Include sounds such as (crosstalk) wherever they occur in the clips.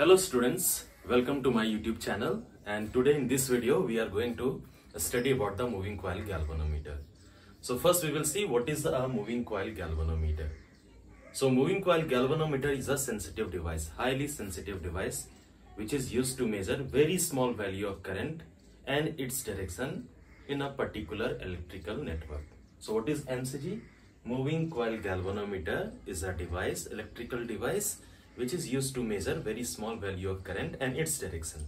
Hello students, welcome to my YouTube channel and today in this video we are going to study about the moving coil galvanometer. So first we will see what is a uh, moving coil galvanometer. So moving coil galvanometer is a sensitive device, highly sensitive device which is used to measure very small value of current and its direction in a particular electrical network. So what is MCG? Moving coil galvanometer is a device, electrical device which is used to measure very small value of current and its direction.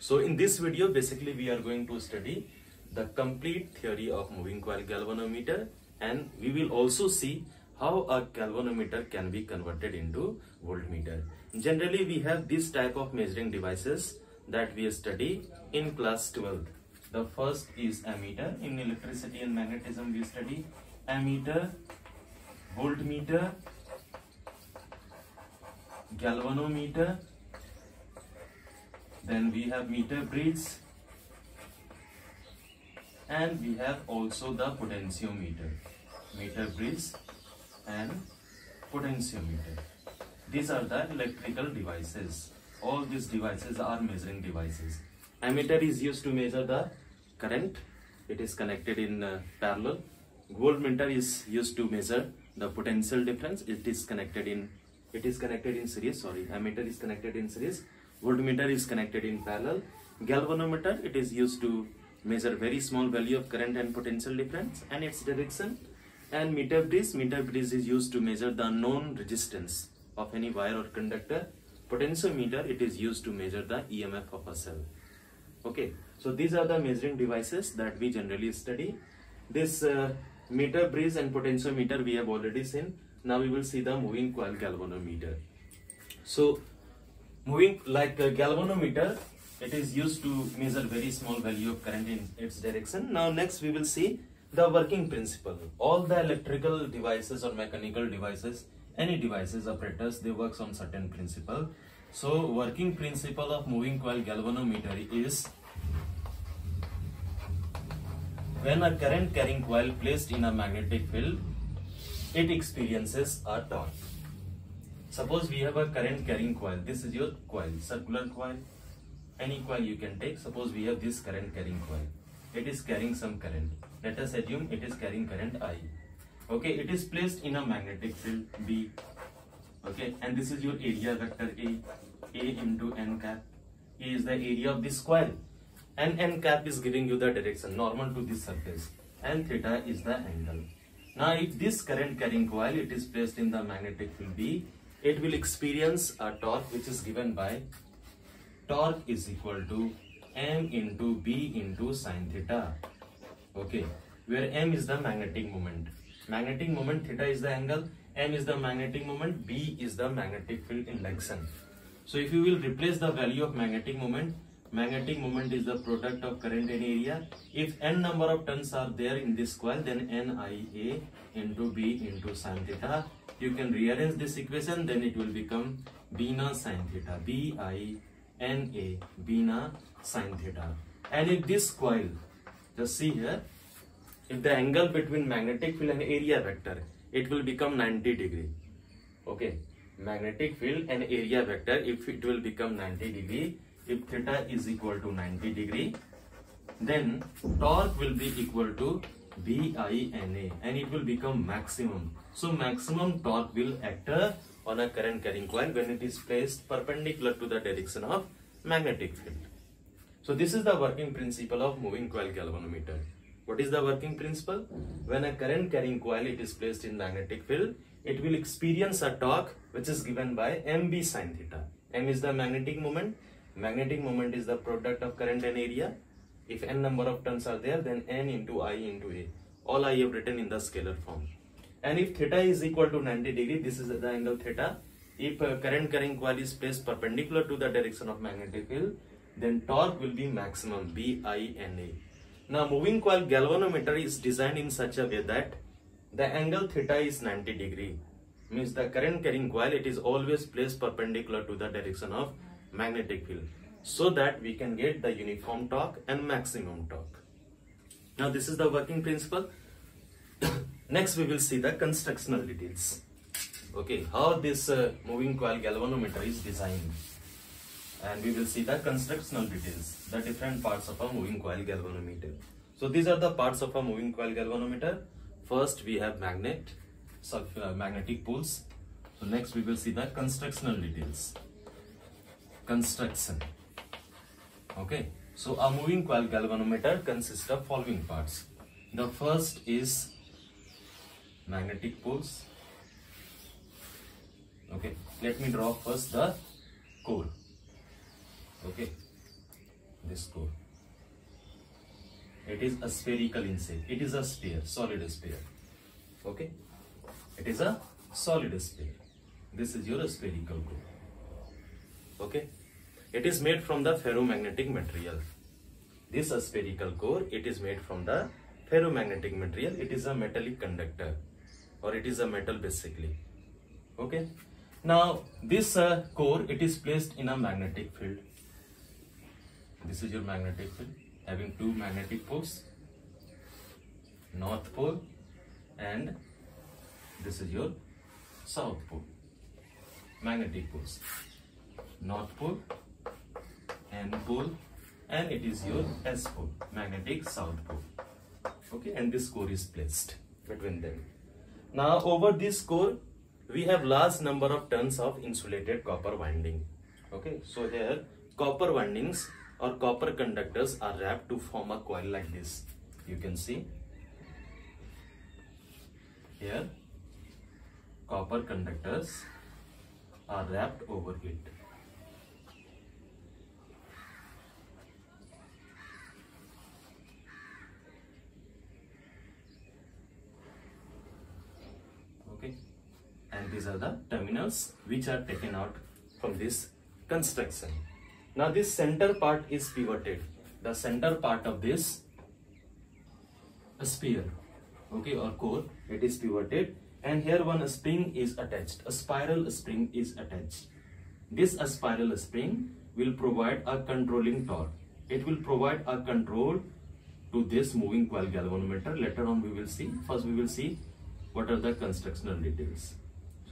So in this video basically we are going to study the complete theory of moving coil galvanometer and we will also see how a galvanometer can be converted into voltmeter. Generally we have this type of measuring devices that we study in class 12. The first is ammeter. In electricity and magnetism we study ammeter, voltmeter, galvanometer then we have meter bridge and we have also the potentiometer meter bridge and potentiometer. These are the electrical devices. All these devices are measuring devices. Ammeter is used to measure the current. It is connected in uh, parallel. Voltmeter is used to measure the potential difference. It is connected in it is connected in series sorry ammeter is connected in series. Voltmeter is connected in parallel. Galvanometer it is used to measure very small value of current and potential difference and its direction. And meter bridge meter bridge is used to measure the known resistance of any wire or conductor. Potentiometer it is used to measure the emf of a cell. Okay so these are the measuring devices that we generally study. This uh, meter bridge and potentiometer we have already seen now we will see the moving coil galvanometer. So moving like a galvanometer it is used to measure very small value of current in its direction. Now next we will see the working principle. All the electrical devices or mechanical devices any devices operators they works on certain principle. So working principle of moving coil galvanometer is when a current carrying coil placed in a magnetic field it experiences a torque. Suppose we have a current carrying coil. This is your coil, circular coil. Any coil you can take. Suppose we have this current carrying coil. It is carrying some current. Let us assume it is carrying current I. Okay, it is placed in a magnetic field B. Okay, and this is your area vector A. A into n cap. A is the area of this coil. And n cap is giving you the direction normal to this surface. And theta is the angle. Now if this current carrying coil it is placed in the magnetic field B, it will experience a torque which is given by torque is equal to m into B into sine theta. Okay, where m is the magnetic moment. Magnetic moment theta is the angle, m is the magnetic moment, B is the magnetic field induction. So if you will replace the value of magnetic moment magnetic moment is the product of current and area. If n number of turns are there in this coil, then NIA into B into sine theta. You can rearrange this equation, then it will become Bina sine theta. B I N A Bina sine theta. And if this coil, just see here, if the angle between magnetic field and area vector, it will become 90 degree. Okay, magnetic field and area vector, if it will become 90 degree, if theta is equal to 90 degree then torque will be equal to BINA and it will become maximum. So maximum torque will act on a current carrying coil when it is placed perpendicular to the direction of magnetic field. So this is the working principle of moving coil galvanometer. What is the working principle? When a current carrying coil it is placed in magnetic field, it will experience a torque which is given by mb sine theta. m is the magnetic moment magnetic moment is the product of current and area. If n number of turns are there then n into i into a. All i have written in the scalar form. And if theta is equal to 90 degree this is the angle theta. If uh, current carrying coil is placed perpendicular to the direction of magnetic field then torque will be maximum b i n a. Now moving coil galvanometer is designed in such a way that the angle theta is 90 degree. Means the current carrying coil it is always placed perpendicular to the direction of magnetic field so that we can get the uniform torque and maximum torque. Now this is the working principle. (coughs) Next we will see the constructional details. Okay, how this uh, moving coil galvanometer is designed. and we will see the constructional details, the different parts of a moving coil galvanometer. So these are the parts of a moving coil galvanometer. First we have magnet, so, uh, magnetic poles. So next we will see the constructional details. Construction. Okay. So a moving coil galvanometer consists of following parts. The first is magnetic poles. Okay. Let me draw first the core okay this core it is a spherical in shape it is a sphere solid sphere okay it is a solid sphere this is your spherical core okay? It is made from the ferromagnetic material. This spherical core. It is made from the ferromagnetic material. It is a metallic conductor or it is a metal basically. Okay? Now this uh, core it is placed in a magnetic field. This is your magnetic field having two magnetic poles north pole and this is your south pole. Magnetic poles north pole and pole and it is your s pole magnetic south pole okay and this core is placed between them now over this core we have large number of turns of insulated copper winding okay so here copper windings or copper conductors are wrapped to form a coil like this. You can see here copper conductors are wrapped over it. Okay, and these are the terminals which are taken out from this construction. Now this center part is pivoted. The center part of this sphere, okay, or core, it is pivoted and here one spring is attached. A spiral spring is attached. This spiral spring will provide a controlling torque. It will provide a control to this moving coil galvanometer. Later on we will see. First we will see what are the constructional details.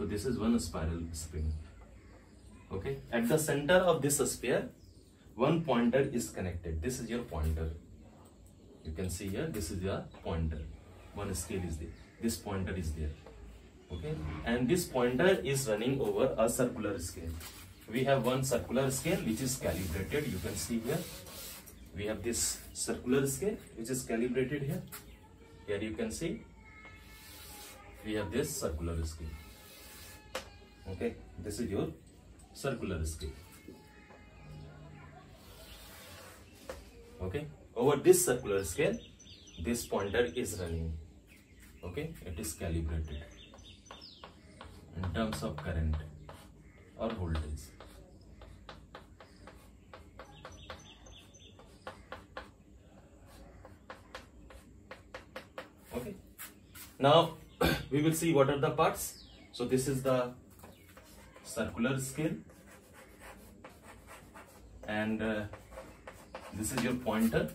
So this is one spiral spring. Okay? At the center of this sphere one pointer is connected. This is your pointer. You can see here this is your pointer. One scale is there. This pointer is there. Okay? And this pointer is running over a circular scale. We have one circular scale which is calibrated. You can see here. We have this circular scale which is calibrated here. Here you can see. We have this circular scale okay this is your circular scale. Okay, over this circular scale, this pointer is running. Okay, it is calibrated in terms of current or voltage. Okay, now (coughs) we will see what are the parts. So this is the circular scale. And uh, this is your pointer.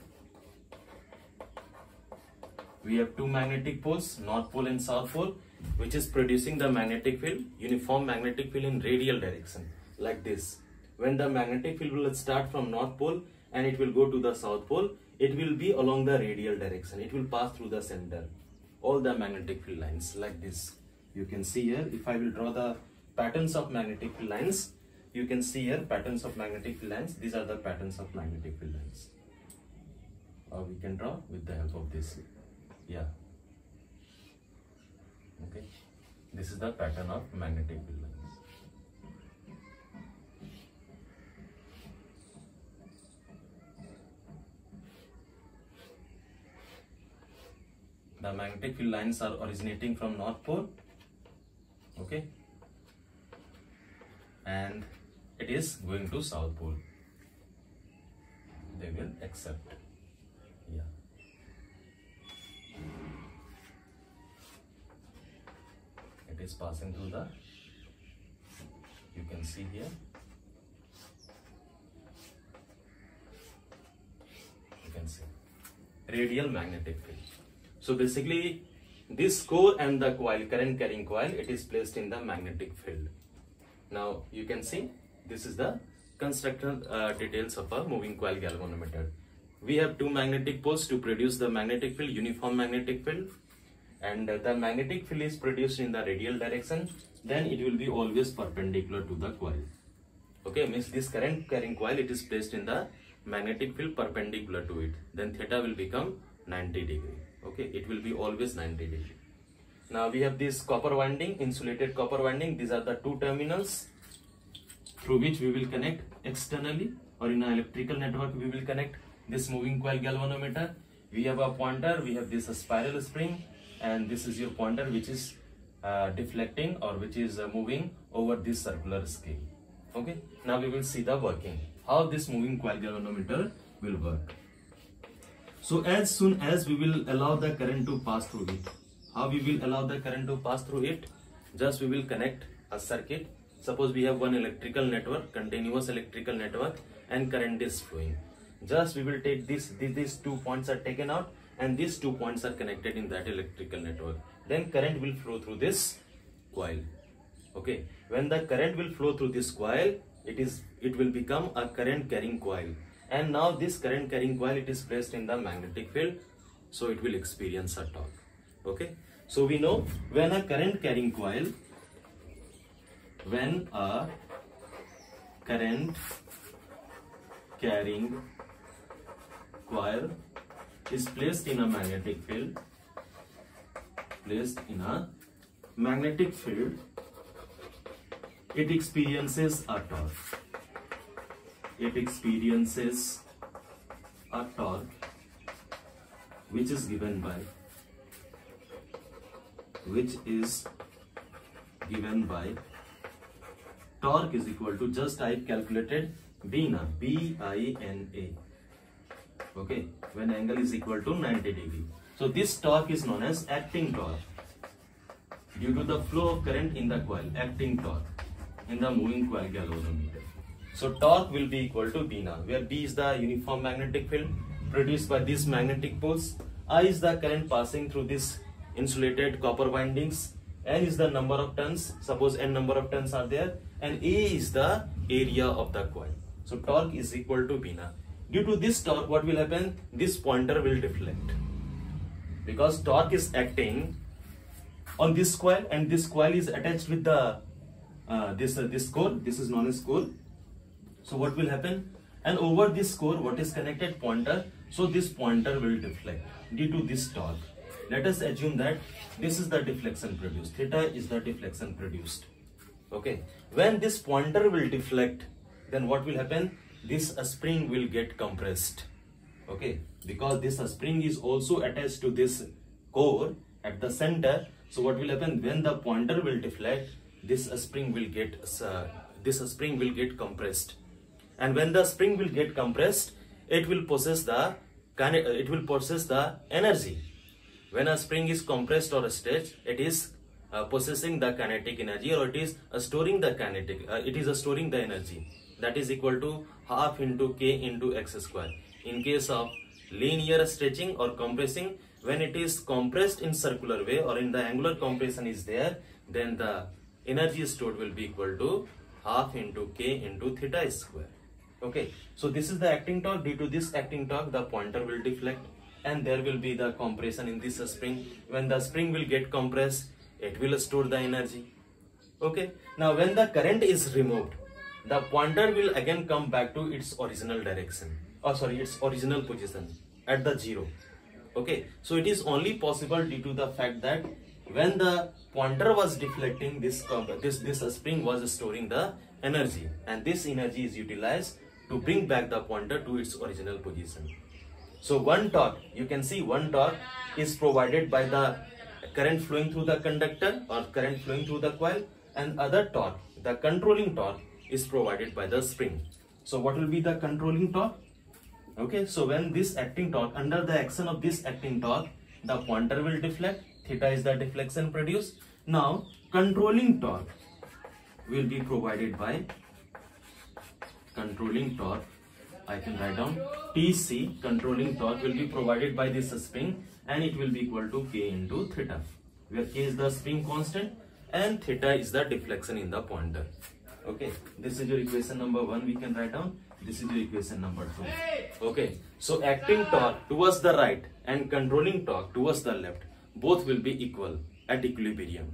We have two magnetic poles north pole and south pole which is producing the magnetic field uniform magnetic field in radial direction like this. When the magnetic field will start from north pole and it will go to the south pole it will be along the radial direction. It will pass through the center. All the magnetic field lines like this. You can see here if i will draw the patterns of magnetic field lines. You can see here patterns of magnetic field lines. These are the patterns of magnetic field lines. Or we can draw with the help of this. Yeah. Okay. This is the pattern of magnetic field lines. The magnetic field lines are originating from North Pole. Okay and it is going to South Pole. They will accept. Yeah. It is passing through the, you can see here. You can see radial magnetic field. So basically this core and the coil, current carrying coil, it is placed in the magnetic field. Now you can see this is the constructor uh, details of a moving coil galvanometer. We have two magnetic poles to produce the magnetic field, uniform magnetic field and uh, the magnetic field is produced in the radial direction then it will be always perpendicular to the coil. Okay, means this current carrying coil it is placed in the magnetic field perpendicular to it then theta will become 90 degree. Okay, it will be always 90 degree. Now we have this copper winding, insulated copper winding. These are the two terminals through which we will connect externally or in an electrical network we will connect this moving coil galvanometer. We have a pointer, we have this spiral spring and this is your pointer which is uh, deflecting or which is uh, moving over this circular scale. Okay, now we will see the working. How this moving coil galvanometer will work. So as soon as we will allow the current to pass through it, how we will allow the current to pass through it? Just we will connect a circuit. Suppose we have one electrical network continuous electrical network and current is flowing. Just we will take this these two points are taken out and these two points are connected in that electrical network. Then current will flow through this coil. Okay? When the current will flow through this coil it is it will become a current carrying coil. And now this current carrying coil it is placed in the magnetic field so it will experience a torque okay? So we know when a current carrying coil when a current carrying coil is placed in a magnetic field placed in a magnetic field it experiences a torque. It experiences a torque which is given by which is given by torque is equal to just I calculated Bina B-I-N-A okay? When angle is equal to 90 degree. So this torque is known as acting torque due to the flow of current in the coil acting torque in the moving coil galvanometer. So torque will be equal to B now where B is the uniform magnetic field produced by these magnetic poles. I is the current passing through this insulated copper windings. N is the number of turns suppose n number of turns are there and a is the area of the coil. So torque is equal to b now due to this torque what will happen? This pointer will deflect. Because torque is acting on this coil and this coil is attached with the uh, this uh, this core. This is known as core. So what will happen? And over this core what is connected? Pointer. So this pointer will deflect due to this torque let us assume that this is the deflection produced. Theta is the deflection produced. Okay. When this pointer will deflect then what will happen? This spring will get compressed. Okay. Because this spring is also attached to this core at the center. So what will happen? When the pointer will deflect this spring will get uh, this spring will get compressed. And when the spring will get compressed it will possess the it will possess the energy when a spring is compressed or stretched, it is uh, possessing the kinetic energy or it is uh, storing the kinetic, uh, it is uh, storing the energy that is equal to half into k into x square. In case of linear stretching or compressing, when it is compressed in circular way or in the angular compression is there, then the energy stored will be equal to half into k into theta square. Okay, so this is the acting torque. Due to this acting torque, the pointer will deflect and there will be the compression in this spring. When the spring will get compressed it will store the energy. Okay? Now when the current is removed the pointer will again come back to its original direction. Oh sorry its original position at the zero. Okay? So it is only possible due to the fact that when the pointer was deflecting this uh, this this spring was storing the energy. And this energy is utilized to bring back the pointer to its original position so one torque, you can see one torque is provided by the current flowing through the conductor or current flowing through the coil and other torque, the controlling torque is provided by the spring. So what will be the controlling torque? Okay, so when this acting torque, under the action of this acting torque, the pointer will deflect, theta is the deflection produced. Now, controlling torque will be provided by controlling torque I can write down TC controlling torque will be provided by this spring and it will be equal to K into theta where K is the spring constant and theta is the deflection in the pointer. Okay, this is your equation number one. We can write down. This is your equation number two. Okay, so acting torque towards the right and controlling torque towards the left both will be equal at equilibrium.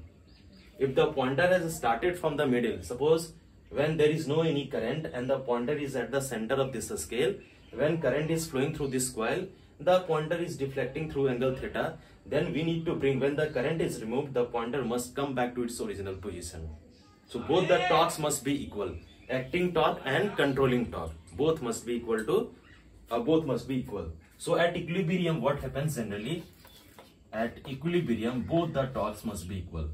If the pointer has started from the middle, suppose when there is no any current and the pointer is at the center of this scale, when current is flowing through this coil, the pointer is deflecting through angle theta, then we need to bring, when the current is removed, the pointer must come back to its original position. So both the torques must be equal. Acting torque and controlling torque. Both must be equal to, uh, both must be equal. So at equilibrium, what happens generally? At equilibrium, both the torques must be equal.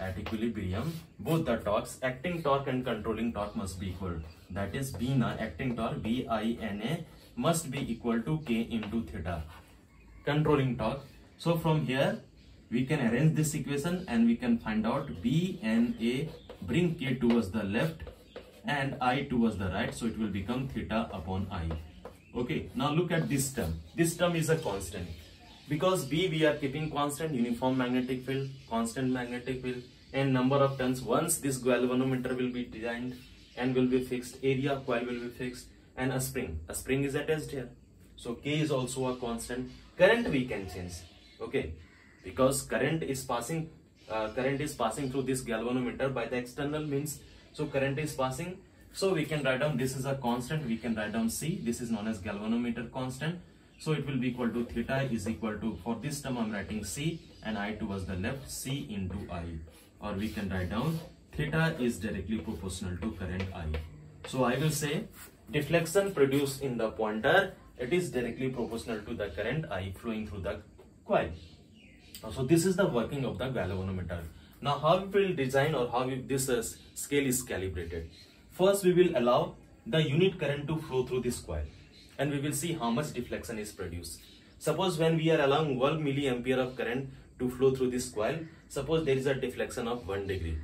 At equilibrium, both the torques, acting torque and controlling torque must be equal. That is, Bina, acting torque, B-I-N-A, must be equal to K into theta. Controlling torque. So from here, we can arrange this equation and we can find out B and A bring K towards the left and I towards the right. So it will become theta upon I. Okay, now look at this term. This term is a constant. Because B we are keeping constant uniform magnetic field, constant magnetic field and number of turns. Once this galvanometer will be designed and will be fixed, area coil will be fixed and a spring. A spring is attached here. So K is also a constant. Current we can change. Okay, because current is passing uh, current is passing through this galvanometer by the external means so current is passing so we can write down this is a constant we can write down c this is known as galvanometer constant so it will be equal to theta is equal to for this term i'm writing c and i towards the left c into i or we can write down theta is directly proportional to current i so i will say deflection produced in the pointer it is directly proportional to the current i flowing through the coil so this is the working of the galvanometer. Now how we will design or how this uh, scale is calibrated. First we will allow the unit current to flow through this coil and we will see how much deflection is produced. Suppose when we are allowing 1 milliampere of current to flow through this coil, suppose there is a deflection of 1 degree.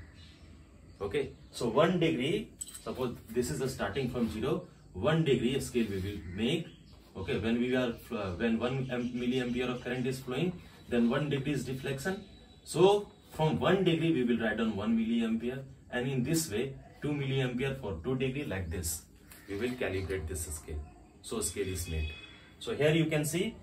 Okay, so 1 degree, suppose this is the starting from 0, 1 degree scale we will make. Okay, when we are, uh, when 1 milliampere of current is flowing, then 1 degree is deflection. So from 1 degree we will write down 1 milliampere and in this way 2 milliampere for 2 degree like this. We will calibrate this scale. So scale is made. So here you can see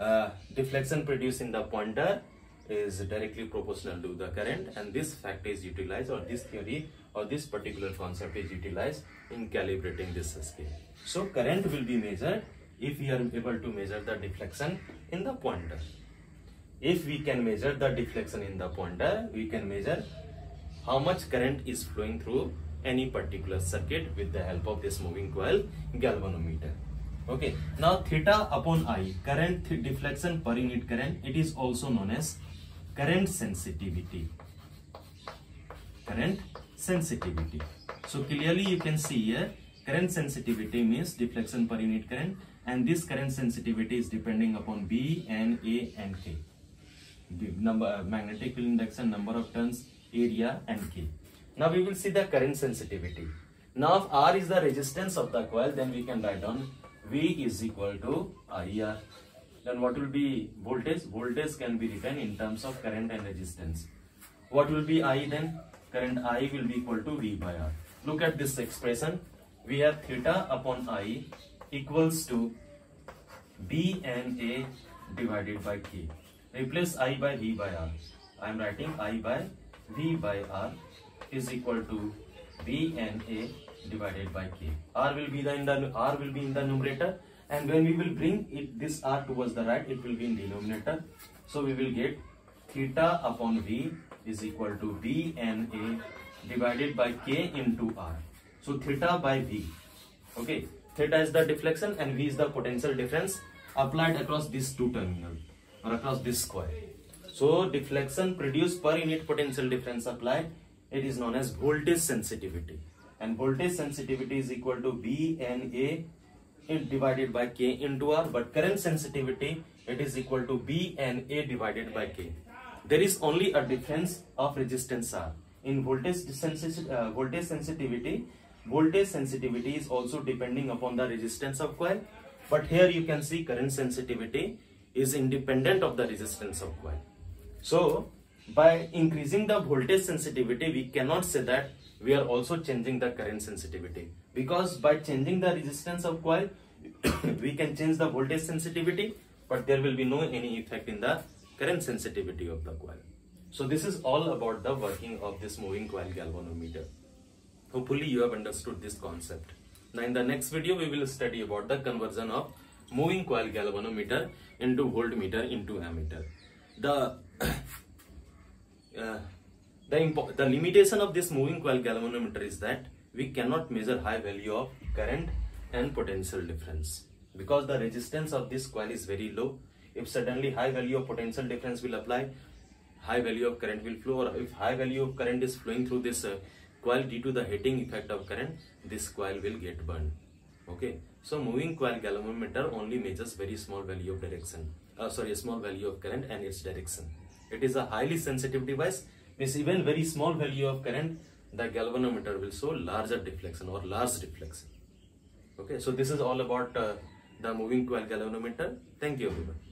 uh, deflection produced in the pointer is directly proportional to the current and this fact is utilized or this theory or this particular concept is utilized in calibrating this scale. So current will be measured if we are able to measure the deflection in the pointer. If we can measure the deflection in the pointer, we can measure how much current is flowing through any particular circuit with the help of this moving coil galvanometer. Okay, now theta upon I, current deflection per unit current, it is also known as current sensitivity. Current sensitivity. So clearly you can see here, current sensitivity means deflection per unit current and this current sensitivity is depending upon B, and A and K number uh, magnetic field induction, number of turns, area and K. Now we will see the current sensitivity. Now if R is the resistance of the coil, then we can write down V is equal to IR. Then what will be voltage? Voltage can be written in terms of current and resistance. What will be I then? Current I will be equal to V by R. Look at this expression. We have theta upon I equals to B and A divided by K. Replace I by V by R. I am writing I by V by R is equal to V and A divided by K. R will be the in the R will be in the numerator and when we will bring it this R towards the right it will be in denominator. So we will get theta upon V is equal to V and A divided by K into R. So theta by V. Okay. Theta is the deflection and V is the potential difference applied across these two terminal or across this coil. So deflection produced per unit potential difference applied, it is known as voltage sensitivity. And voltage sensitivity is equal to V N A divided by K into R. But current sensitivity, it is equal to B N A divided by K. There is only a difference of resistance R. In voltage, sensi uh, voltage sensitivity, voltage sensitivity is also depending upon the resistance of coil. But here you can see current sensitivity is independent of the resistance of coil. So by increasing the voltage sensitivity, we cannot say that we are also changing the current sensitivity. Because by changing the resistance of coil (coughs) we can change the voltage sensitivity but there will be no any effect in the current sensitivity of the coil. So this is all about the working of this moving coil galvanometer. Hopefully you have understood this concept. Now in the next video we will study about the conversion of moving coil galvanometer into voltmeter into ammeter. The (coughs) uh, the, the limitation of this moving coil galvanometer is that we cannot measure high value of current and potential difference. Because the resistance of this coil is very low if suddenly high value of potential difference will apply high value of current will flow or if high value of current is flowing through this uh, coil due to the heating effect of current this coil will get burned. Okay? So moving coil galvanometer only measures very small value of direction uh, sorry small value of current and its direction. It is a highly sensitive device means even very small value of current the galvanometer will show larger deflection or large deflection. Okay so this is all about uh, the moving coil galvanometer. Thank you everyone